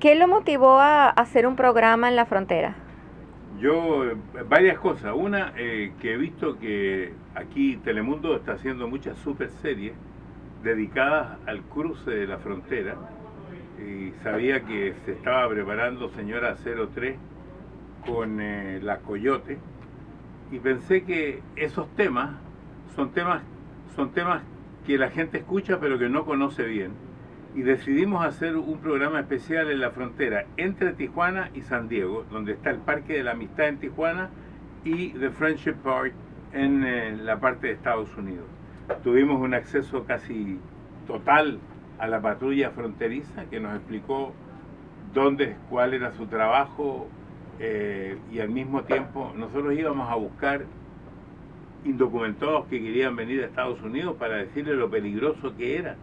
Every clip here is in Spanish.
¿Qué lo motivó a hacer un programa en la frontera? Yo, varias cosas. Una, eh, que he visto que aquí Telemundo está haciendo muchas super series dedicadas al cruce de la frontera. Y sabía que se estaba preparando Señora 03 con eh, la Coyote. Y pensé que esos temas son temas, son temas que la gente escucha pero que no conoce bien y decidimos hacer un programa especial en la frontera entre Tijuana y San Diego, donde está el Parque de la Amistad en Tijuana y The Friendship Park en eh, la parte de Estados Unidos. Tuvimos un acceso casi total a la patrulla fronteriza que nos explicó dónde, cuál era su trabajo eh, y al mismo tiempo nosotros íbamos a buscar indocumentados que querían venir a Estados Unidos para decirles lo peligroso que era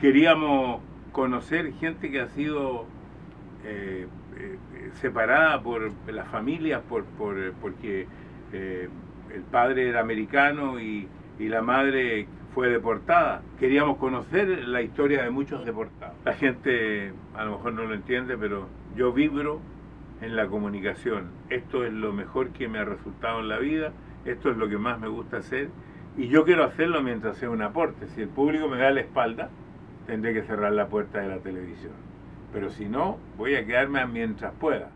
queríamos conocer gente que ha sido eh, eh, separada por las familias por, porque eh, el padre era americano y, y, la madre fue deportada. Queríamos conocer la historia de muchos deportados. La gente a lo mejor no lo entiende, pero yo vibro en la comunicación. Esto es lo mejor que me ha resultado en la vida, esto es lo que más me gusta hacer y yo quiero hacerlo mientras sea un aporte. Si el público me da la espalda, tendré que cerrar la puerta de la televisión. Pero si no, voy a quedarme mientras pueda.